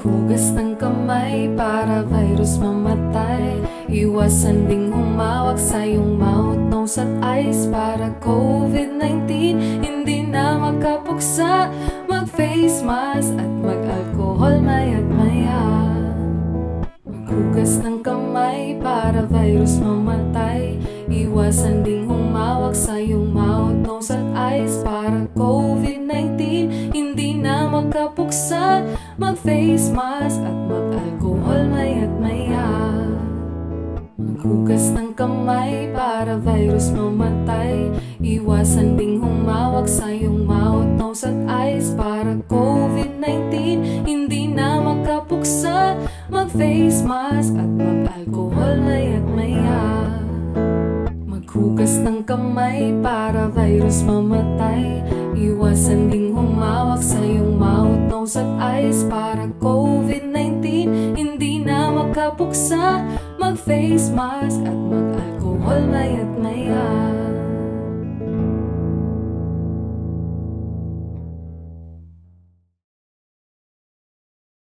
Maghugas ng kamay para virus mamatay. Iwasan ding humawak sa iyong mouth, nose at eyes. Para COVID-19 hindi na makapuksa. Mag-face mask at mag-alcohol maya't maya. Maghugas ng kamay para virus mamatay. Iwasan ding humawak sa iyong mouth, nose at eyes. Para COVID-19 hindi na makapuksa Mag-face mask at mag-alcohol maya't maya. Maghugas ng kamay para virus mamatay. Iwasan ding humawak sa iyong mouth, nose at eyes. Para COVID-19 hindi na makapuksa Mag-face mask at mag-alcohol maya't maya. Maghugas ng kamay para virus mamatay nose at eyes Para COVID-19 hindi na makapuksa Mag-face mask at mag-alcohol maya't maya